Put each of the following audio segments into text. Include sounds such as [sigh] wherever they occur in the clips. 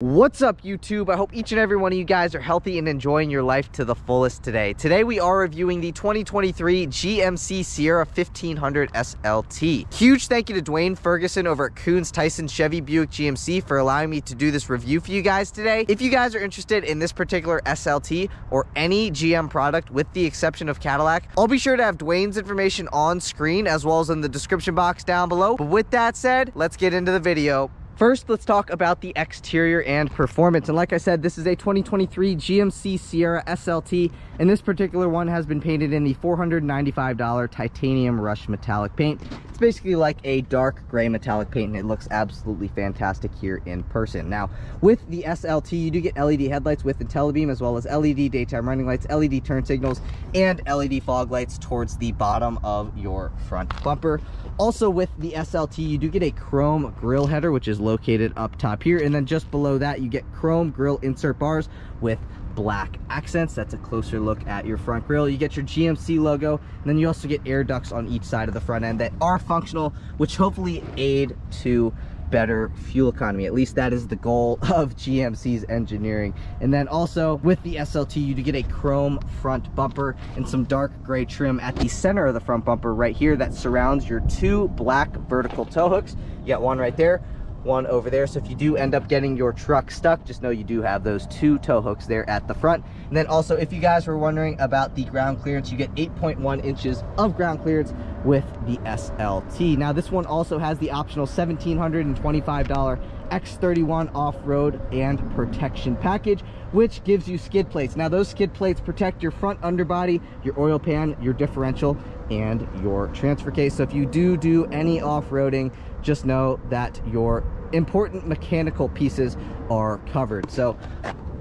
What's up YouTube? I hope each and every one of you guys are healthy and enjoying your life to the fullest today. Today we are reviewing the 2023 GMC Sierra 1500 SLT. Huge thank you to Duane Ferguson over at Koons Tyson Chevy Buick GMC for allowing me to do this review for you guys today. If you guys are interested in this particular SLT or any GM product with the exception of Cadillac, I'll be sure to have Duane's information on screen as well as in the description box down below. But with that said, let's get into the video. First, let's talk about the exterior and performance. And like I said, this is a 2023 GMC Sierra SLT, and this particular one has been painted in the $495 titanium rush metallic paint. It's basically like a dark gray metallic paint, and it looks absolutely fantastic here in person. Now, with the SLT, you do get LED headlights with IntelliBeam, as well as LED daytime running lights, LED turn signals, and LED fog lights towards the bottom of your front bumper. Also with the SLT, you do get a chrome grill header, which is located up top here. And then just below that, you get chrome grill insert bars with black accents. That's a closer look at your front grille. You get your GMC logo, and then you also get air ducts on each side of the front end that are functional, which hopefully aid to better fuel economy. At least that is the goal [laughs] of GMC's engineering. And then also with the SLT, you do get a chrome front bumper and some dark gray trim at the center of the front bumper right here that surrounds your two black vertical tow hooks. You got one right there one over there. So if you do end up getting your truck stuck, just know you do have those two tow hooks there at the front. And then also, if you guys were wondering about the ground clearance, you get 8.1 inches of ground clearance with the SLT. Now this one also has the optional $1,725 X31 off-road and protection package, which gives you skid plates. Now those skid plates protect your front underbody, your oil pan, your differential, and your transfer case. So if you do do any off-roading, just know that your important mechanical pieces are covered. So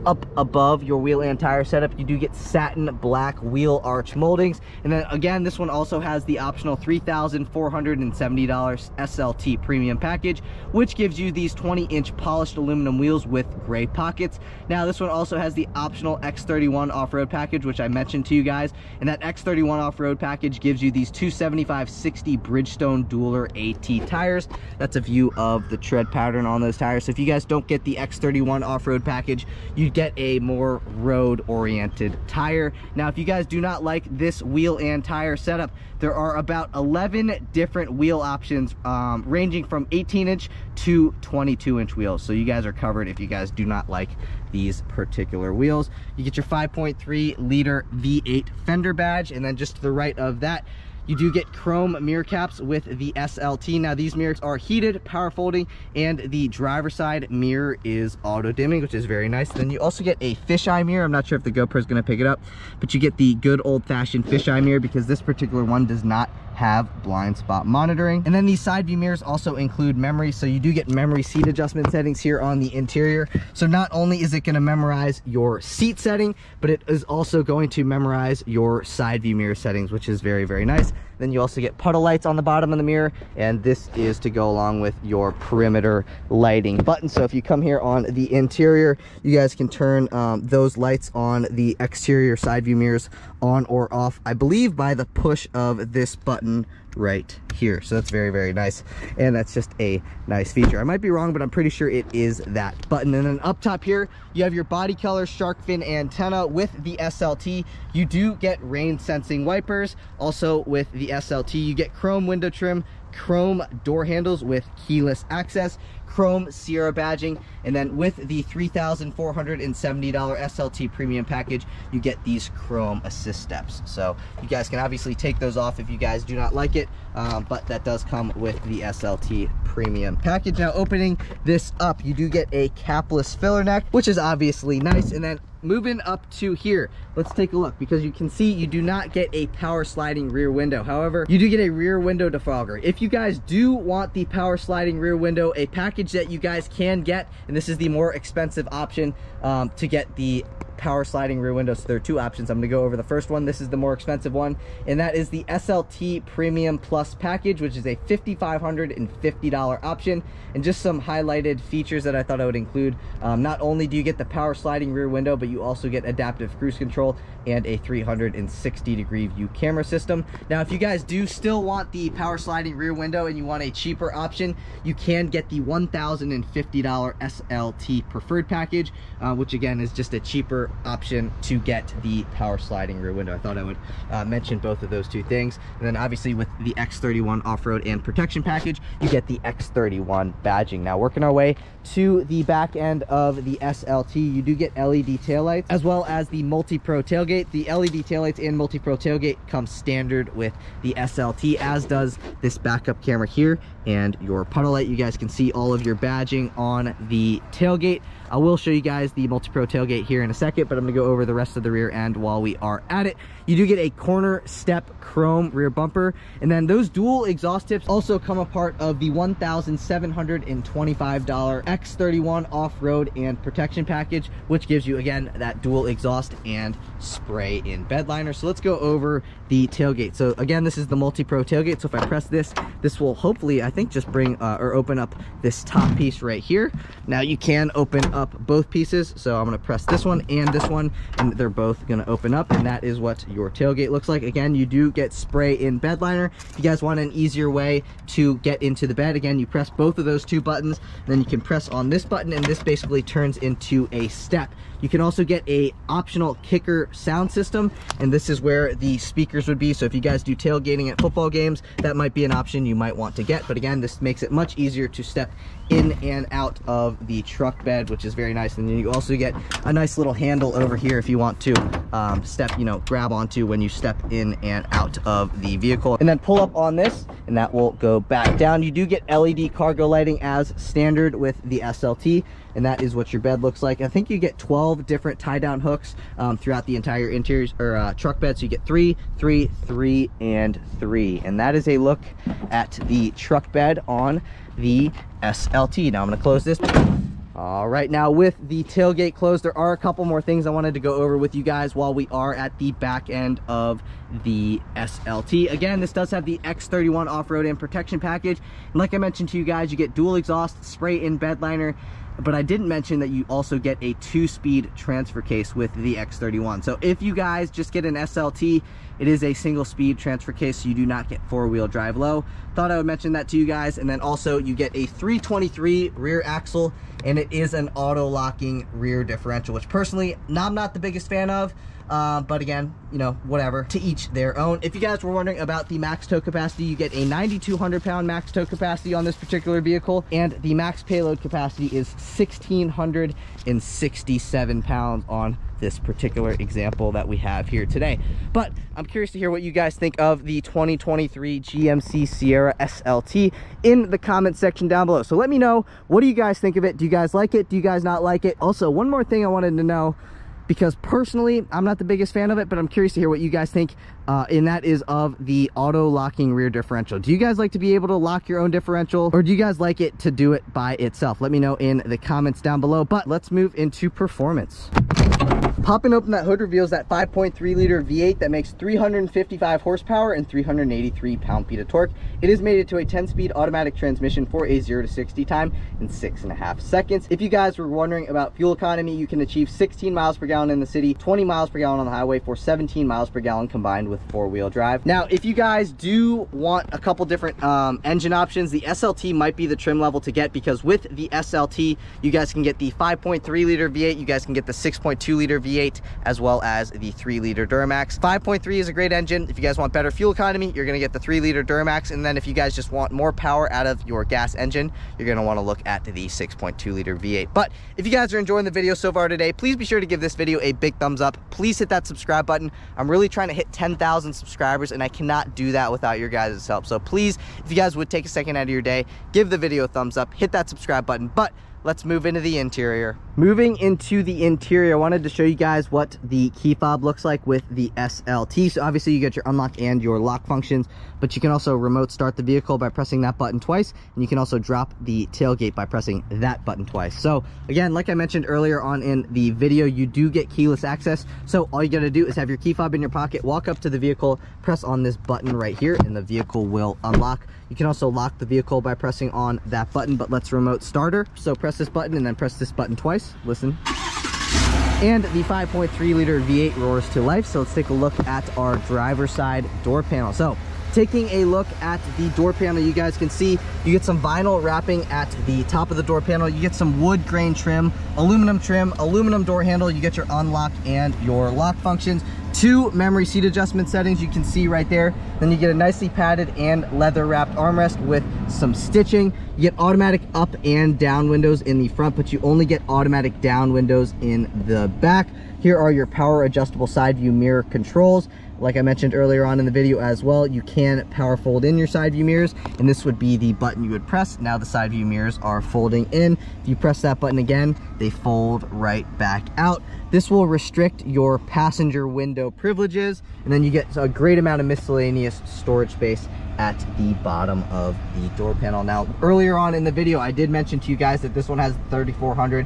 up above your wheel and tire setup you do get satin black wheel arch moldings. And then again this one also has the optional $3,470 SLT premium package which gives you these 20 inch polished aluminum wheels with gray pockets. Now this one also has the optional X31 off-road package which I mentioned to you guys. And that X31 off-road package gives you these 275-60 Bridgestone Dueler AT tires. That's a view of the tread pattern on those tires. So if you guys don't get the X31 off-road package you you get a more road oriented tire. Now, if you guys do not like this wheel and tire setup, there are about 11 different wheel options um, ranging from 18 inch to 22 inch wheels. So you guys are covered if you guys do not like these particular wheels. You get your 5.3 liter V8 fender badge and then just to the right of that, you do get chrome mirror caps with the SLT. Now these mirrors are heated, power folding, and the driver side mirror is auto dimming, which is very nice. Then you also get a fisheye mirror. I'm not sure if the GoPro is gonna pick it up, but you get the good old fashioned fisheye mirror because this particular one does not have blind spot monitoring. And then these side view mirrors also include memory. So you do get memory seat adjustment settings here on the interior. So not only is it gonna memorize your seat setting, but it is also going to memorize your side view mirror settings, which is very, very nice. Then you also get puddle lights on the bottom of the mirror. And this is to go along with your perimeter lighting button. So if you come here on the interior, you guys can turn um, those lights on the exterior side view mirrors on or off, I believe by the push of this button right here. So that's very, very nice. And that's just a nice feature. I might be wrong, but I'm pretty sure it is that button. And then up top here, you have your body color shark fin antenna with the SLT. You do get rain sensing wipers. Also with the SLT, you get chrome window trim, chrome door handles with keyless access chrome Sierra badging and then with the $3,470 SLT premium package you get these chrome assist steps. So you guys can obviously take those off if you guys do not like it um, but that does come with the SLT premium package. Now opening this up you do get a capless filler neck which is obviously nice and then moving up to here. Let's take a look because you can see you do not get a power sliding rear window. However you do get a rear window defogger. If you guys do want the power sliding rear window a package that you guys can get and this is the more expensive option um, to get the power sliding rear window. So there are two options. I'm gonna go over the first one. This is the more expensive one, and that is the SLT Premium Plus package, which is a $5,550 option. And just some highlighted features that I thought I would include. Um, not only do you get the power sliding rear window, but you also get adaptive cruise control and a 360 degree view camera system. Now, if you guys do still want the power sliding rear window and you want a cheaper option, you can get the $1,050 SLT preferred package, uh, which again is just a cheaper option to get the power sliding rear window. I thought I would uh, mention both of those two things. And then obviously with the X31 off-road and protection package, you get the X31 badging. Now working our way to the back end of the SLT, you do get LED taillights as well as the multi-pro tailgate. The LED taillights and multi-pro tailgate come standard with the SLT, as does this backup camera here and your puddle light. You guys can see all of your badging on the tailgate. I will show you guys the multi-pro tailgate here in a second, but I'm gonna go over the rest of the rear end while we are at it. You do get a corner step chrome rear bumper, and then those dual exhaust tips also come a part of the $1,725 X31 off-road and protection package, which gives you, again, that dual exhaust and spray in bed liner. So let's go over the tailgate. So again, this is the multi-pro tailgate. So if I press this, this will hopefully, I think, just bring uh, or open up this top piece right here. Now you can open up both pieces. So I'm gonna press this one and this one, and they're both gonna open up, and that is what your tailgate looks like. Again, you do get spray in bed liner. If you guys want an easier way to get into the bed, again, you press both of those two buttons, then you can press on this button, and this basically turns into a step. You can also get a optional kicker sound system, and this is where the speakers would be. So if you guys do tailgating at football games, that might be an option you might want to get. But again, this makes it much easier to step in and out of the truck bed, which is very nice. And then you also get a nice little handle over here if you want to um, step, you know, grab onto when you step in and out of the vehicle. And then pull up on this, and that will go back down. You do get LED cargo lighting as standard with the SLT and that is what your bed looks like. I think you get 12 different tie down hooks um, throughout the entire interior or uh, truck bed. So you get three, three, three, and three. And that is a look at the truck bed on the SLT. Now I'm gonna close this. All right, now with the tailgate closed, there are a couple more things I wanted to go over with you guys while we are at the back end of the SLT. Again, this does have the X31 off-road and protection package. And like I mentioned to you guys, you get dual exhaust, spray in bed liner, but I didn't mention that you also get a two-speed transfer case with the X31. So if you guys just get an SLT, it is a single speed transfer case, so you do not get four-wheel drive low. Thought I would mention that to you guys. And then also you get a 323 rear axle, and it is an auto-locking rear differential, which personally, I'm not the biggest fan of. Uh, but again, you know, whatever, to each their own. If you guys were wondering about the max tow capacity, you get a 9,200 pound max tow capacity on this particular vehicle, and the max payload capacity is 1,667 pounds on this particular example that we have here today. But I'm curious to hear what you guys think of the 2023 GMC Sierra SLT in the comment section down below. So let me know, what do you guys think of it? Do you guys like it? Do you guys not like it? Also, one more thing I wanted to know, because personally I'm not the biggest fan of it but I'm curious to hear what you guys think uh, and that is of the auto locking rear differential. Do you guys like to be able to lock your own differential or do you guys like it to do it by itself? Let me know in the comments down below but let's move into performance Popping open that hood reveals that 5.3 liter V8 that makes 355 horsepower and 383 pound-feet of torque. It is mated to a 10-speed automatic transmission for a 0 to 60 time in six and a half seconds. If you guys were wondering about fuel economy, you can achieve 16 miles per gallon in the city, 20 miles per gallon on the highway for 17 miles per gallon combined with four-wheel drive. Now, if you guys do want a couple different um, engine options, the SLT might be the trim level to get because with the SLT, you guys can get the 5.3 liter V8, you guys can get the 6.2 liter V8, V8 as well as the 3 liter Duramax. 5.3 is a great engine. If you guys want better fuel economy, you're gonna get the 3 liter Duramax. And then if you guys just want more power out of your gas engine, you're gonna wanna look at the 6.2 liter V8. But if you guys are enjoying the video so far today, please be sure to give this video a big thumbs up. Please hit that subscribe button. I'm really trying to hit 10,000 subscribers and I cannot do that without your guys' help. So please, if you guys would take a second out of your day, give the video a thumbs up, hit that subscribe button. But let's move into the interior. Moving into the interior, I wanted to show you guys what the key fob looks like with the SLT. So obviously you get your unlock and your lock functions, but you can also remote start the vehicle by pressing that button twice, and you can also drop the tailgate by pressing that button twice. So again, like I mentioned earlier on in the video, you do get keyless access. So all you gotta do is have your key fob in your pocket, walk up to the vehicle, press on this button right here, and the vehicle will unlock. You can also lock the vehicle by pressing on that button, but let's remote starter. So press this button and then press this button twice. Listen. And the 5.3 liter V8 roars to life. So let's take a look at our driver side door panel. So taking a look at the door panel, you guys can see you get some vinyl wrapping at the top of the door panel. You get some wood grain trim, aluminum trim, aluminum door handle. You get your unlock and your lock functions. Two memory seat adjustment settings you can see right there. Then you get a nicely padded and leather wrapped armrest with some stitching. You get automatic up and down windows in the front but you only get automatic down windows in the back. Here are your power adjustable side view mirror controls like I mentioned earlier on in the video as well, you can power fold in your side view mirrors, and this would be the button you would press. Now the side view mirrors are folding in. If you press that button again, they fold right back out. This will restrict your passenger window privileges, and then you get a great amount of miscellaneous storage space at the bottom of the door panel. Now, earlier on in the video, I did mention to you guys that this one has $3,470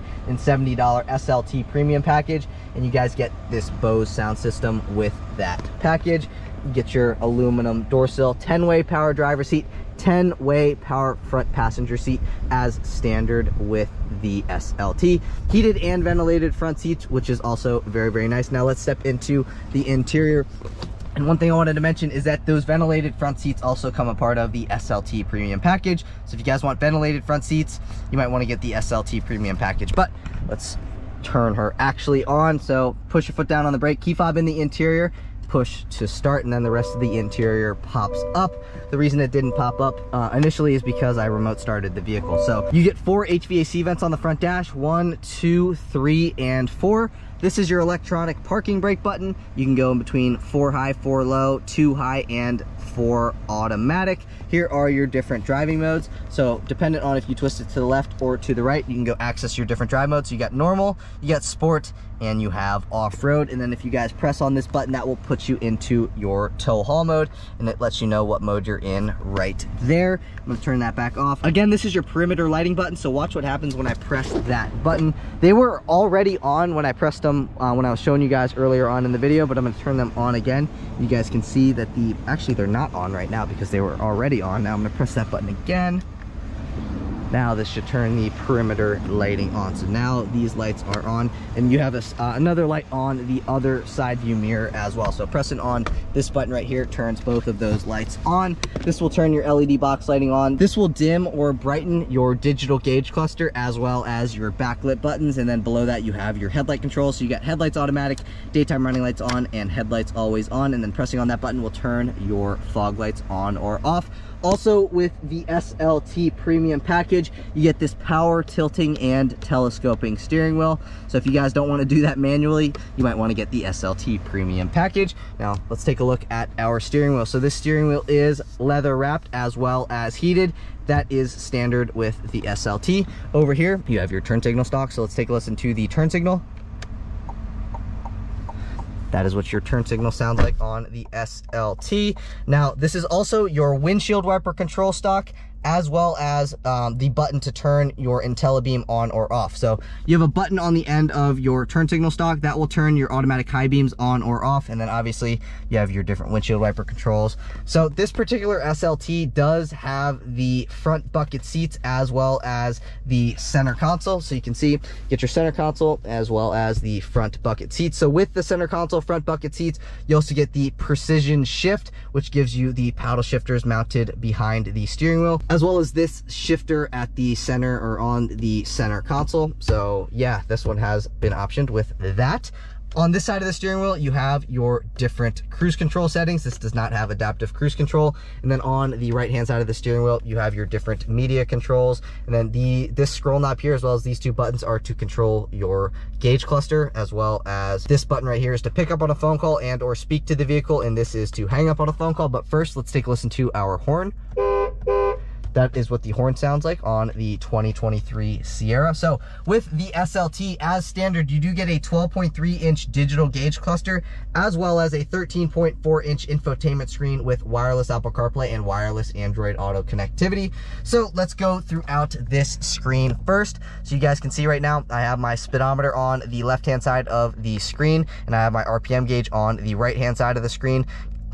SLT premium package, and you guys get this Bose sound system with that package. You get your aluminum door sill, 10-way power driver seat, 10-way power front passenger seat as standard with the SLT. Heated and ventilated front seats, which is also very, very nice. Now let's step into the interior. And one thing I wanted to mention is that those ventilated front seats also come a part of the SLT premium package. So if you guys want ventilated front seats, you might want to get the SLT premium package. But let's turn her actually on. So push your foot down on the brake, key fob in the interior, push to start and then the rest of the interior pops up. The reason it didn't pop up uh, initially is because I remote started the vehicle. So you get four HVAC vents on the front dash, one, two, three, and four. This is your electronic parking brake button. You can go in between four high, four low, two high, and four automatic. Here are your different driving modes. So dependent on if you twist it to the left or to the right, you can go access your different drive modes. You got normal, you got sport, and you have off-road. And then if you guys press on this button, that will put you into your tow haul mode, and it lets you know what mode you're in right there. I'm gonna turn that back off. Again, this is your perimeter lighting button, so watch what happens when I press that button. They were already on when I pressed them uh, when I was showing you guys earlier on in the video, but I'm gonna turn them on again. You guys can see that the, actually they're not on right now because they were already on. Now I'm gonna press that button again. Now this should turn the perimeter lighting on. So now these lights are on and you have uh, another light on the other side view mirror as well. So pressing on this button right here turns both of those lights on. This will turn your LED box lighting on. This will dim or brighten your digital gauge cluster as well as your backlit buttons. And then below that you have your headlight control. So you got headlights automatic, daytime running lights on and headlights always on. And then pressing on that button will turn your fog lights on or off. Also with the SLT premium package, you get this power tilting and telescoping steering wheel. So if you guys don't want to do that manually, you might want to get the SLT premium package. Now let's take a look at our steering wheel. So this steering wheel is leather wrapped as well as heated that is standard with the SLT. Over here, you have your turn signal stock. So let's take a listen to the turn signal. That is what your turn signal sounds like on the SLT. Now, this is also your windshield wiper control stock as well as um, the button to turn your IntelliBeam on or off. So you have a button on the end of your turn signal stock that will turn your automatic high beams on or off. And then obviously you have your different windshield wiper controls. So this particular SLT does have the front bucket seats as well as the center console. So you can see, get your center console as well as the front bucket seats. So with the center console front bucket seats, you also get the precision shift, which gives you the paddle shifters mounted behind the steering wheel as well as this shifter at the center or on the center console. So yeah, this one has been optioned with that. On this side of the steering wheel, you have your different cruise control settings. This does not have adaptive cruise control. And then on the right-hand side of the steering wheel, you have your different media controls. And then the this scroll knob here, as well as these two buttons, are to control your gauge cluster, as well as this button right here is to pick up on a phone call and or speak to the vehicle. And this is to hang up on a phone call. But first, let's take a listen to our horn. That is what the horn sounds like on the 2023 Sierra. So with the SLT as standard, you do get a 12.3 inch digital gauge cluster, as well as a 13.4 inch infotainment screen with wireless Apple CarPlay and wireless Android Auto connectivity. So let's go throughout this screen first. So you guys can see right now, I have my speedometer on the left-hand side of the screen, and I have my RPM gauge on the right-hand side of the screen.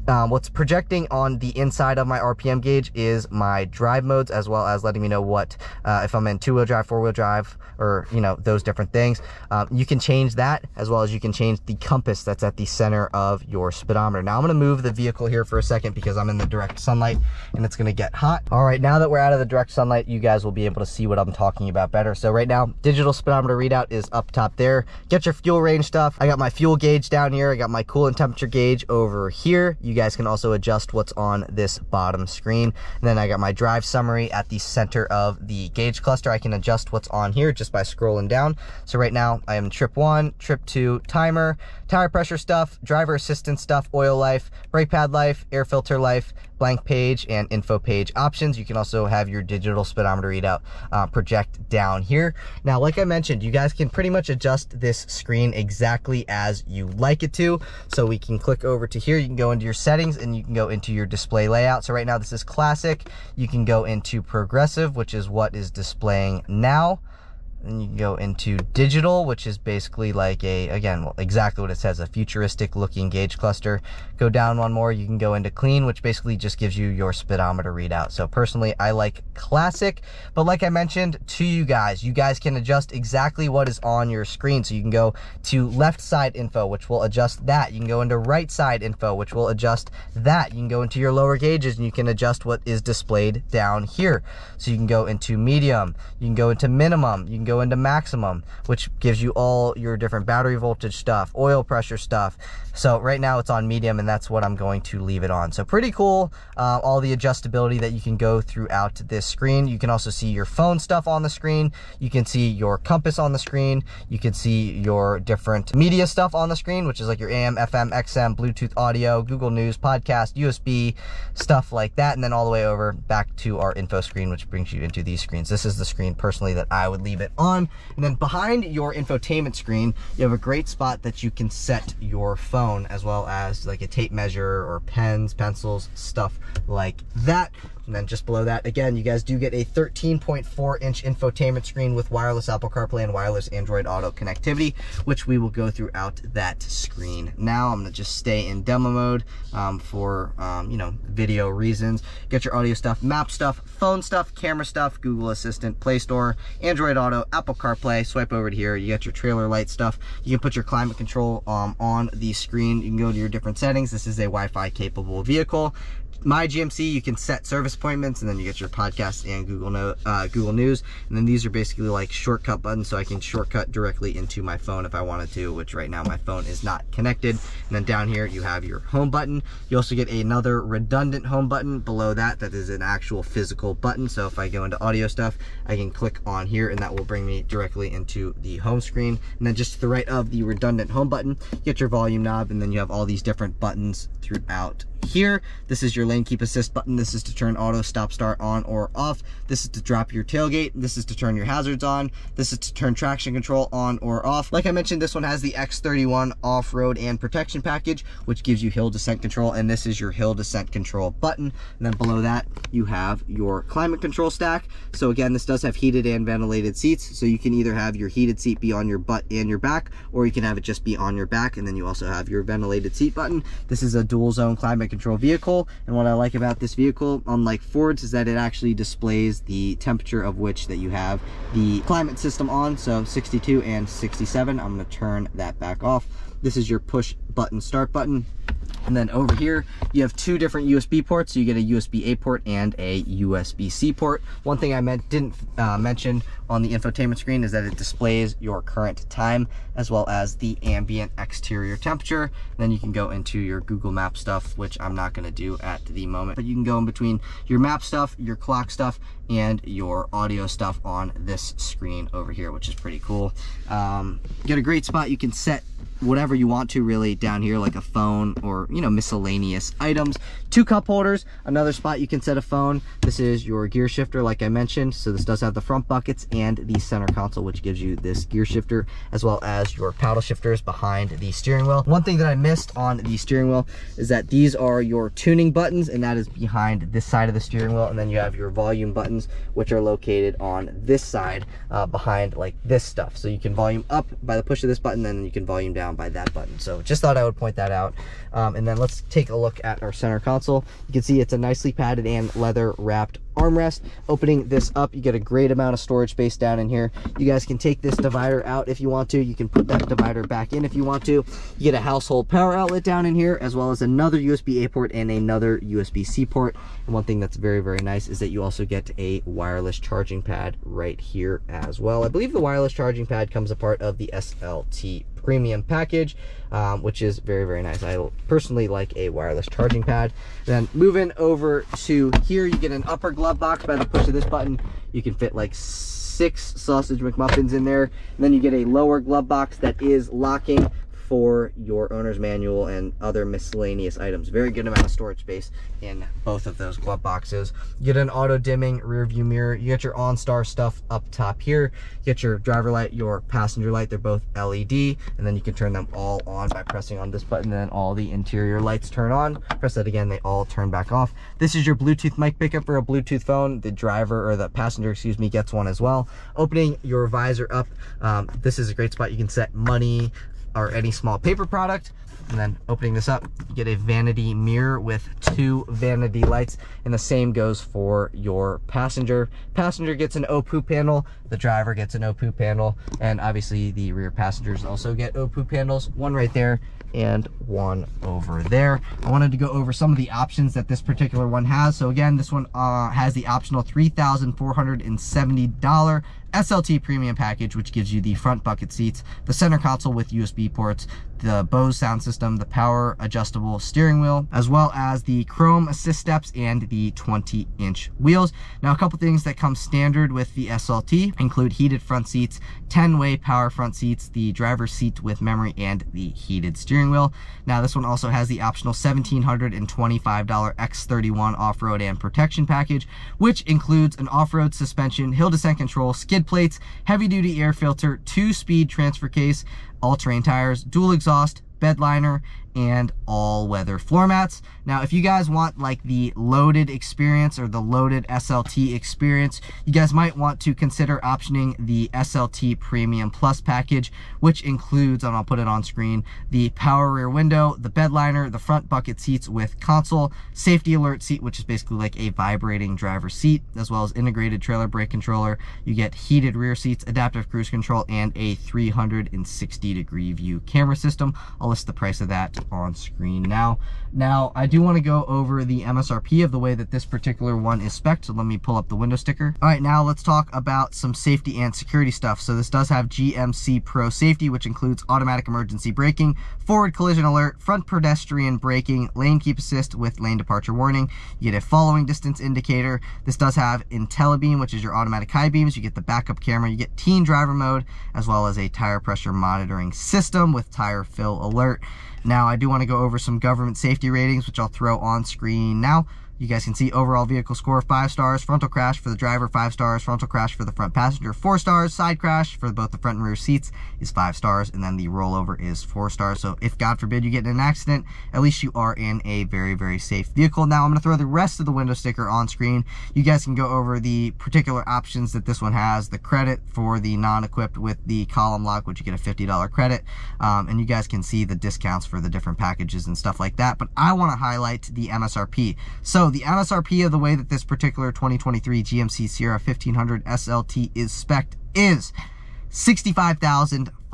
Um, what's projecting on the inside of my RPM gauge is my drive modes, as well as letting me know what, uh, if I'm in two-wheel drive, four-wheel drive, or, you know, those different things. Um, you can change that, as well as you can change the compass that's at the center of your speedometer. Now, I'm going to move the vehicle here for a second because I'm in the direct sunlight, and it's going to get hot. All right, now that we're out of the direct sunlight, you guys will be able to see what I'm talking about better. So right now, digital speedometer readout is up top there. Get your fuel range stuff. I got my fuel gauge down here. I got my coolant temperature gauge over here. You guys can also adjust what's on this bottom screen. And then I got my drive summary at the center of the gauge cluster. I can adjust what's on here just by scrolling down. So right now I am trip one, trip two, timer, tire pressure stuff, driver assistance stuff, oil life, brake pad life, air filter life, blank page and info page options. You can also have your digital speedometer readout uh, project down here. Now, like I mentioned, you guys can pretty much adjust this screen exactly as you like it to. So we can click over to here. You can go into your settings and you can go into your display layout. So right now this is classic. You can go into progressive, which is what is displaying now. Then you can go into digital, which is basically like a, again, exactly what it says, a futuristic looking gauge cluster. Go down one more, you can go into clean, which basically just gives you your speedometer readout. So personally, I like classic, but like I mentioned to you guys, you guys can adjust exactly what is on your screen. So you can go to left side info, which will adjust that. You can go into right side info, which will adjust that. You can go into your lower gauges and you can adjust what is displayed down here. So you can go into medium, you can go into minimum, you can go into maximum, which gives you all your different battery voltage stuff, oil pressure stuff. So right now it's on medium that's what I'm going to leave it on. So pretty cool, uh, all the adjustability that you can go throughout this screen. You can also see your phone stuff on the screen. You can see your compass on the screen. You can see your different media stuff on the screen, which is like your AM, FM, XM, Bluetooth audio, Google News, podcast, USB, stuff like that. And then all the way over back to our info screen, which brings you into these screens. This is the screen personally that I would leave it on. And then behind your infotainment screen, you have a great spot that you can set your phone as well as like a tape measure or pens, pencils, stuff like that. And then just below that, again, you guys do get a 13.4 inch infotainment screen with wireless Apple CarPlay and wireless Android Auto connectivity, which we will go throughout that screen. Now I'm gonna just stay in demo mode um, for, um, you know, video reasons. Get your audio stuff, map stuff, phone stuff, camera stuff, Google Assistant, Play Store, Android Auto, Apple CarPlay. Swipe over to here, you get your trailer light stuff. You can put your climate control um, on the screen. You can go to your different settings. This is a Wi-Fi capable vehicle my GMC, you can set service appointments and then you get your podcast and Google uh, Google News. And then these are basically like shortcut buttons so I can shortcut directly into my phone if I wanted to, which right now my phone is not connected. And then down here you have your home button. You also get another redundant home button below that that is an actual physical button. So if I go into audio stuff, I can click on here and that will bring me directly into the home screen. And then just to the right of the redundant home button, you get your volume knob and then you have all these different buttons throughout here. This is your lane keep assist button. This is to turn auto stop start on or off. This is to drop your tailgate. This is to turn your hazards on. This is to turn traction control on or off. Like I mentioned, this one has the X31 off-road and protection package, which gives you hill descent control. And this is your hill descent control button. And then below that, you have your climate control stack. So again, this does have heated and ventilated seats. So you can either have your heated seat be on your butt and your back, or you can have it just be on your back. And then you also have your ventilated seat button. This is a dual zone climate control vehicle. And what I like about this vehicle, unlike Ford's, is that it actually displays the temperature of which that you have the climate system on. So 62 and 67. I'm to turn that back off. This is your push button start button. And then over here, you have two different USB ports. So you get a USB-A port and a USB-C port. One thing I meant, didn't uh, mention on the infotainment screen is that it displays your current time as well as the ambient exterior temperature. And then you can go into your Google Map stuff, which I'm not gonna do at the moment, but you can go in between your map stuff, your clock stuff, and your audio stuff on this screen over here, which is pretty cool. Um, get a great spot. You can set whatever you want to really down here, like a phone or, you know, miscellaneous items. Two cup holders, another spot you can set a phone. This is your gear shifter, like I mentioned. So this does have the front buckets and the center console, which gives you this gear shifter, as well as your paddle shifters behind the steering wheel. One thing that I missed on the steering wheel is that these are your tuning buttons, and that is behind this side of the steering wheel. And then you have your volume buttons, which are located on this side uh, behind like this stuff. So you can volume up by the push of this button, then you can volume down by that button. So just thought I would point that out. Um, and then let's take a look at our center console. You can see it's a nicely padded and leather wrapped armrest. Opening this up, you get a great amount of storage space down in here. You guys can take this divider out if you want to. You can put that divider back in if you want to. You get a household power outlet down in here, as well as another USB-A port and another USB-C port. And one thing that's very, very nice is that you also get a wireless charging pad right here as well. I believe the wireless charging pad comes a part of the SLT premium package, um, which is very, very nice. I personally like a wireless charging pad. Then moving over to here, you get an upper glove box by the push of this button. You can fit like six sausage McMuffins in there. And then you get a lower glove box that is locking for your owner's manual and other miscellaneous items. Very good amount of storage space in both of those glove boxes. You get an auto dimming rear view mirror. You get your OnStar stuff up top here. You get your driver light, your passenger light. They're both LED. And then you can turn them all on by pressing on this button. Then all the interior lights turn on. Press that again, they all turn back off. This is your Bluetooth mic pickup for a Bluetooth phone. The driver or the passenger, excuse me, gets one as well. Opening your visor up. Um, this is a great spot. You can set money, or any small paper product. And then opening this up, you get a vanity mirror with two vanity lights. And the same goes for your passenger. Passenger gets an OPU panel, the driver gets an OPU panel, and obviously the rear passengers also get OPU panels, one right there and one over there. I wanted to go over some of the options that this particular one has. So again, this one uh, has the optional $3,470 SLT premium package, which gives you the front bucket seats, the center console with USB ports, the Bose sound system, the power adjustable steering wheel, as well as the chrome assist steps and the 20 inch wheels. Now, a couple things that come standard with the SLT include heated front seats, 10 way power front seats, the driver's seat with memory, and the heated steering wheel. Now, this one also has the optional $1,725 X31 off-road and protection package, which includes an off-road suspension, hill descent control, skid plates, heavy duty air filter, two speed transfer case, all-terrain tires, dual exhaust, bed liner, and all-weather floor mats. Now, if you guys want like the loaded experience or the loaded SLT experience, you guys might want to consider optioning the SLT Premium Plus package, which includes, and I'll put it on screen, the power rear window, the bed liner, the front bucket seats with console, safety alert seat, which is basically like a vibrating driver seat, as well as integrated trailer brake controller. You get heated rear seats, adaptive cruise control, and a 360 degree view camera system. I'll list the price of that on screen now. Now, I do want to go over the MSRP of the way that this particular one is spec so let me pull up the window sticker. All right, now let's talk about some safety and security stuff. So this does have GMC Pro Safety, which includes automatic emergency braking, forward collision alert, front pedestrian braking, lane keep assist with lane departure warning. You get a following distance indicator. This does have IntelliBeam, which is your automatic high beams. You get the backup camera. You get teen driver mode, as well as a tire pressure monitoring system with tire fill alert. Now, I do want to go over some government safety ratings, which I'll throw on screen now. You guys can see overall vehicle score, five stars, frontal crash for the driver, five stars, frontal crash for the front passenger, four stars, side crash for both the front and rear seats is five stars, and then the rollover is four stars. So if God forbid you get in an accident, at least you are in a very, very safe vehicle. Now I'm gonna throw the rest of the window sticker on screen. You guys can go over the particular options that this one has, the credit for the non-equipped with the column lock, which you get a $50 credit, um, and you guys can see the discounts for the different packages and stuff like that. But I wanna highlight the MSRP. So the MSRP of the way that this particular 2023 GMC Sierra 1500 SLT is spec'd is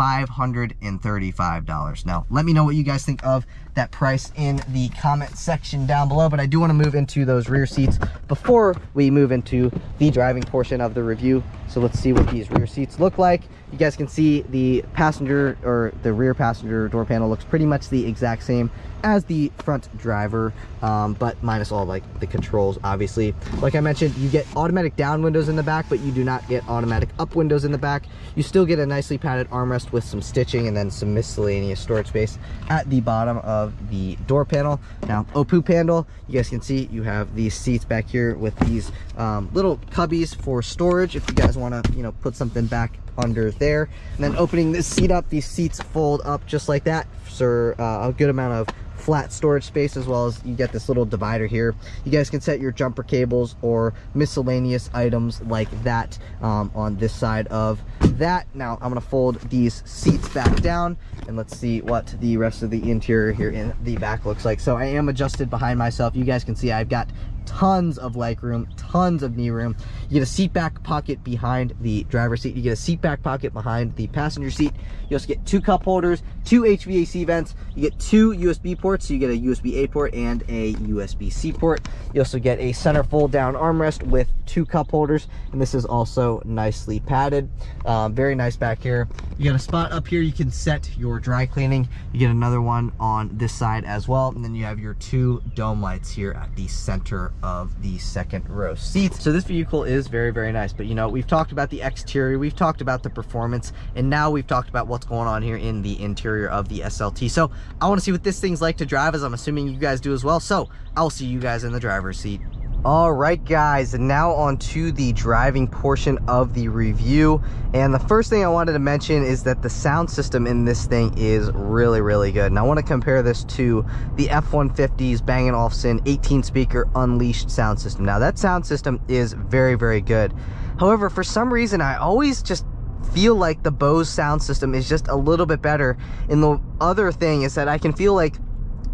$65,535. Now, let me know what you guys think of that price in the comment section down below, but I do want to move into those rear seats before we move into the driving portion of the review. So let's see what these rear seats look like. You guys can see the passenger or the rear passenger door panel looks pretty much the exact same as the front driver, um, but minus all like the controls, obviously. Like I mentioned, you get automatic down windows in the back, but you do not get automatic up windows in the back. You still get a nicely padded armrest with some stitching and then some miscellaneous storage space at the bottom of the door panel. Now, OPU panel, you guys can see you have these seats back here with these um, little cubbies for storage if you guys want to, you know, put something back under there. And then opening this seat up, these seats fold up just like that for uh, a good amount of flat storage space as well as you get this little divider here. You guys can set your jumper cables or miscellaneous items like that um, on this side of that. Now i'm to fold these seats back down and let's see what the rest of the interior here in the back looks like. So i am adjusted behind myself. You guys can see i've got tons of leg room, tons of knee room. You get a seat back pocket behind the driver's seat. You get a seat back pocket behind the passenger seat. You also get two cup holders, two HVAC vents. You get two USB ports. So you get a USB A port and a USB C port. You also get a center fold down armrest with two cup holders. And this is also nicely padded. Um, very nice back here. You got a spot up here you can set your dry cleaning. You get another one on this side as well. And then you have your two dome lights here at the center of the second row seats. So this vehicle is very, very nice. But you know, we've talked about the exterior, we've talked about the performance, and now we've talked about what's going on here in the interior of the SLT. So I wanna see what this thing's like to drive as I'm assuming you guys do as well. So I'll see you guys in the driver's seat. All right, guys, and now on to the driving portion of the review. And the first thing I wanted to mention is that the sound system in this thing is really, really good. And I want to compare this to the F-150's Bang & Olufsen 18 speaker unleashed sound system. Now that sound system is very, very good. However, for some reason, I always just feel like the Bose sound system is just a little bit better. And the other thing is that I can feel like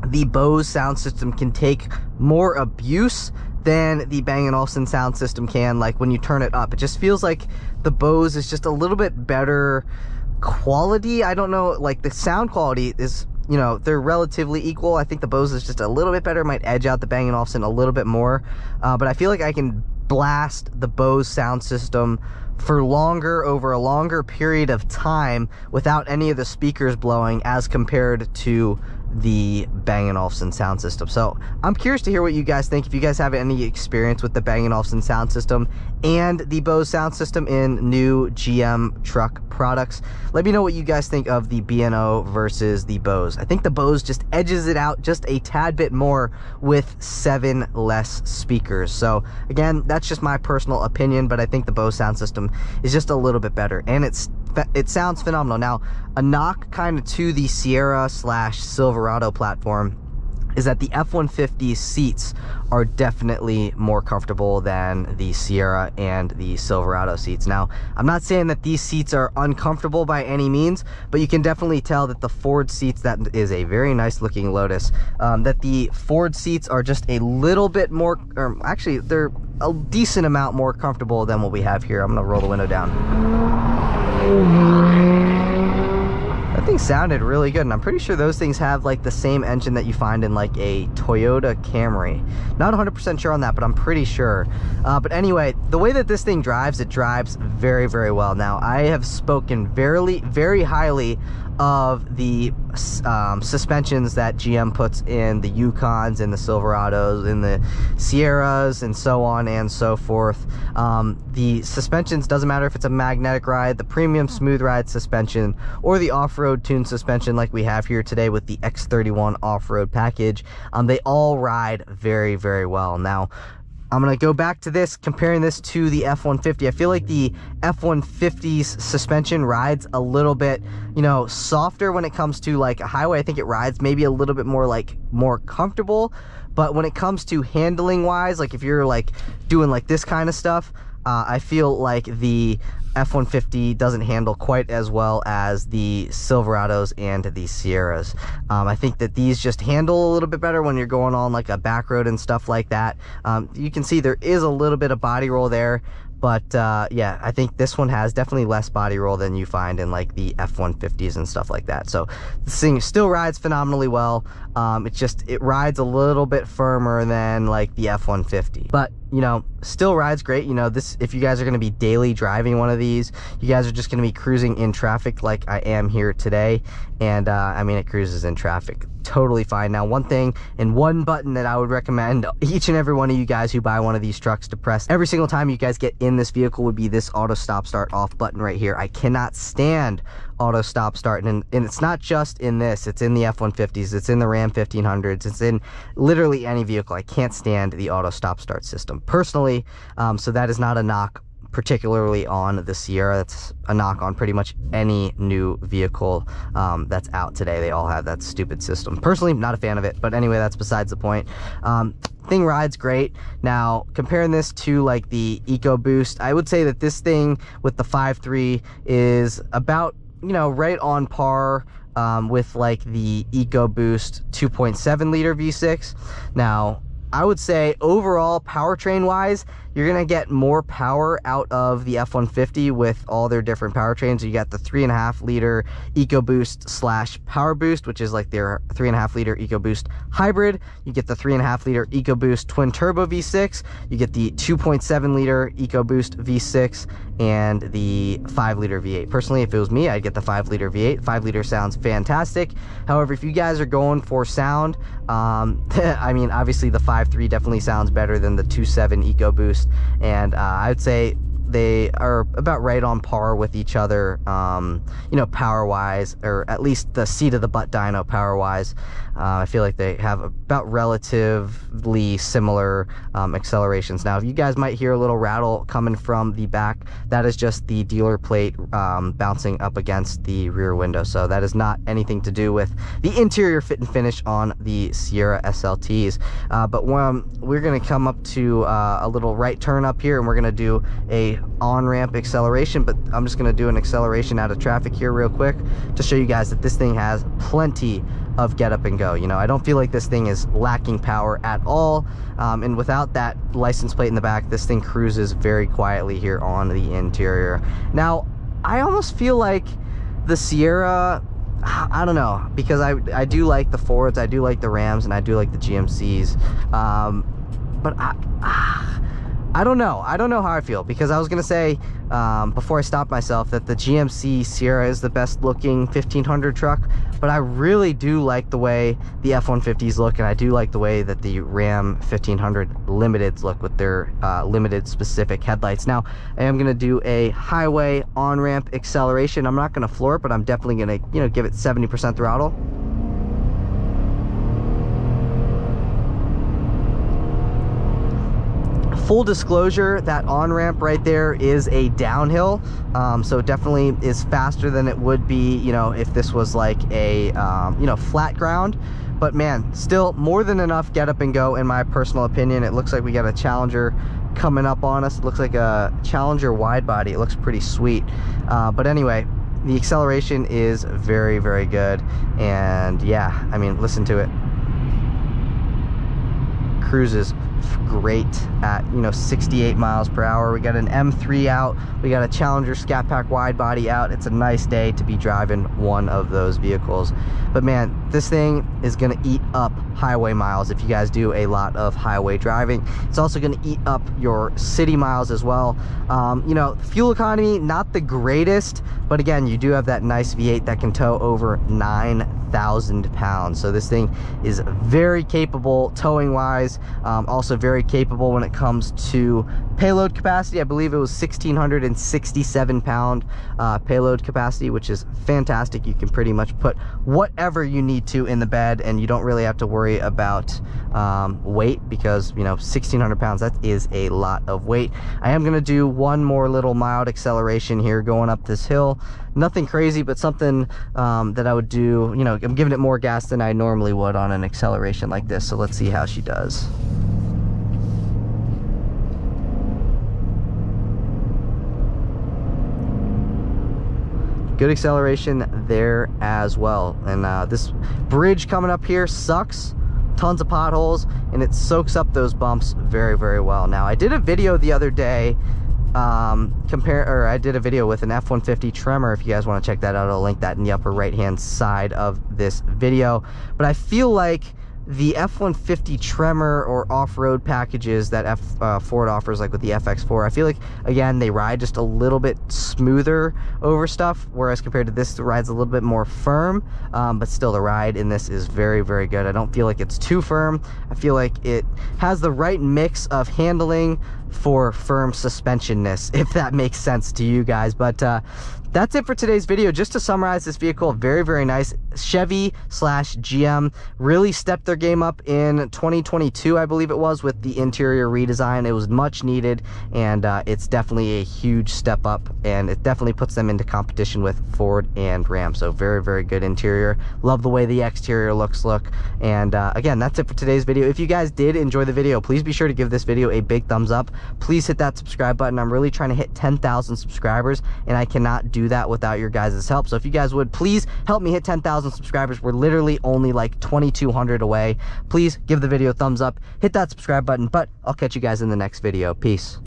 the Bose sound system can take more abuse than the Bang & Olufsen sound system can like when you turn it up. It just feels like the Bose is just a little bit better quality. I don't know, like the sound quality is, you know, they're relatively equal. I think the Bose is just a little bit better, might edge out the Bang & Olufsen a little bit more. Uh, but I feel like I can blast the Bose sound system for longer over a longer period of time without any of the speakers blowing as compared to the Bang & Olufsen sound system. So I'm curious to hear what you guys think. If you guys have any experience with the Bang & Olufsen sound system and the Bose sound system in new GM truck products, let me know what you guys think of the B&O versus the Bose. I think the Bose just edges it out just a tad bit more with seven less speakers. So again, that's just my personal opinion, but I think the Bose sound system is just a little bit better and it's it sounds phenomenal. Now, a knock kind of to the Sierra slash Silverado platform is that the F-150 seats are definitely more comfortable than the Sierra and the Silverado seats. Now, I'm not saying that these seats are uncomfortable by any means, but you can definitely tell that the Ford seats, that is a very nice looking Lotus, um, that the Ford seats are just a little bit more, or actually they're a decent amount more comfortable than what we have here. I'm gonna roll the window down. That thing sounded really good, and I'm pretty sure those things have like the same engine that you find in like a Toyota Camry. Not 100% sure on that, but I'm pretty sure. Uh, but anyway, the way that this thing drives, it drives very, very well. Now, I have spoken very, very highly of the um, suspensions that GM puts in the Yukons and the Silverados and the Sierras and so on and so forth. Um, the suspensions doesn't matter if it's a magnetic ride, the premium smooth ride suspension, or the off-road tune suspension like we have here today with the X31 off-road package. Um, they all ride very, very well. Now, I'm to go back to this, comparing this to the F-150. I feel like the F-150's suspension rides a little bit, you know, softer when it comes to like a highway. I think it rides maybe a little bit more like more comfortable. But when it comes to handling wise, like if you're like doing like this kind of stuff, uh, I feel like the F-150 doesn't handle quite as well as the Silverados and the Sierras. Um, I think that these just handle a little bit better when you're going on like a back road and stuff like that. Um, you can see there is a little bit of body roll there, but uh, yeah, I think this one has definitely less body roll than you find in like the F-150s and stuff like that. So this thing still rides phenomenally well. Um, it just, it rides a little bit firmer than like the F-150. But you know, still rides great. You know, this if you guys are going to be daily driving one of these, you guys are just going to be cruising in traffic like I am here today. And uh, I mean, it cruises in traffic totally fine. Now, one thing and one button that I would recommend [laughs] each and every one of you guys who buy one of these trucks to press every single time you guys get in this vehicle would be this auto stop start off button right here. I cannot stand auto stop start and, and it's not just in this it's in the f-150s it's in the ram 1500s it's in literally any vehicle i can't stand the auto stop start system personally um, so that is not a knock particularly on the Sierra. That's a knock on pretty much any new vehicle um, that's out today. They all have that stupid system. Personally, not a fan of it, but anyway, that's besides the point. Um, thing rides great. Now, comparing this to like the EcoBoost, I would say that this thing with the 5.3 is about, you know, right on par um, with like the EcoBoost 2.7 liter V6. Now, I would say overall powertrain wise, you're going to get more power out of the F-150 with all their different powertrains. You got the 3.5 liter EcoBoost slash Power Boost, which is like their 3.5 liter EcoBoost hybrid. You get the 3.5 liter EcoBoost twin turbo V6. You get the 2.7 liter EcoBoost V6 and the 5 liter V8. Personally, if it was me, I'd get the 5 liter V8. 5 liter sounds fantastic. However, if you guys are going for sound, um, [laughs] I mean, obviously the 5.3 definitely sounds better than the 2.7 EcoBoost and uh, I would say they are about right on par with each other, um, you know, power wise, or at least the seat of the butt dyno power wise. Uh, I feel like they have about relatively similar um, accelerations. Now, you guys might hear a little rattle coming from the back, that is just the dealer plate um, bouncing up against the rear window. So that is not anything to do with the interior fit and finish on the Sierra SLTs. Uh, but when we're going to come up to uh, a little right turn up here and we're going to do a on-ramp acceleration, but I'm just going to do an acceleration out of traffic here real quick to show you guys that this thing has plenty of get up and go. You know, I don't feel like this thing is lacking power at all. Um, and without that license plate in the back, this thing cruises very quietly here on the interior. Now, I almost feel like the Sierra I don't know because I I do like the Fords, I do like the Rams, and I do like the GMCs. Um, but I, ah, I don't know. I don't know how I feel because I was going to say um, before I stopped myself that the GMC Sierra is the best looking 1500 truck, but I really do like the way the F-150s look and I do like the way that the Ram 1500 Limiteds look with their uh, limited specific headlights. Now, I am going to do a highway on-ramp acceleration. I'm not going to floor it, but I'm definitely going to, you know, give it 70% throttle. Full disclosure, that on-ramp right there is a downhill. Um, so it definitely is faster than it would be, you know, if this was like a, um, you know, flat ground. But man, still more than enough get up and go in my personal opinion. It looks like we got a Challenger coming up on us. It looks like a Challenger wide body. It looks pretty sweet. Uh, but anyway, the acceleration is very, very good. And yeah, I mean, listen to it. Cruises great at you know 68 miles per hour. We got an m3 out. We got a challenger scat pack wide body out. It's a nice day to be driving one of those vehicles. But man this thing is going to eat up highway miles if you guys do a lot of highway driving. It's also going to eat up your city miles as well. Um, you know fuel economy not the greatest but again you do have that nice v8 that can tow over 9,000 pounds. So this thing is very capable towing wise um, also very capable when it comes to payload capacity. I believe it was 1,667 pound uh, payload capacity, which is fantastic. You can pretty much put whatever you need to in the bed and you don't really have to worry about um, weight because, you know, 1,600 pounds, that is a lot of weight. I am going to do one more little mild acceleration here going up this hill. Nothing crazy, but something um, that I would do, you know, I'm giving it more gas than I normally would on an acceleration like this. So let's see how she does. Good acceleration there as well. And uh, this bridge coming up here sucks tons of potholes and it soaks up those bumps very very well now i did a video the other day um compare or i did a video with an f-150 tremor if you guys want to check that out i'll link that in the upper right hand side of this video but i feel like the F-150 Tremor or off-road packages that F uh, Ford offers, like with the FX4, I feel like, again, they ride just a little bit smoother over stuff, whereas compared to this, the ride's a little bit more firm, um, but still the ride in this is very, very good. I don't feel like it's too firm. I feel like it has the right mix of handling for firm suspensionness, [laughs] if that makes sense to you guys. But uh, that's it for today's video. Just to summarize this vehicle, very, very nice. Chevy slash GM really stepped their game up in 2022, I believe it was, with the interior redesign. It was much needed, and uh, it's definitely a huge step up, and it definitely puts them into competition with Ford and Ram. So very, very good interior. Love the way the exterior looks look. And uh, again, that's it for today's video. If you guys did enjoy the video, please be sure to give this video a big thumbs up. Please hit that subscribe button. I'm really trying to hit 10,000 subscribers, and I cannot do that without your guys' help. So if you guys would please help me hit 10,000 subscribers, we're literally only like 2,200 away. Please give the video a thumbs up, hit that subscribe button, but I'll catch you guys in the next video. Peace.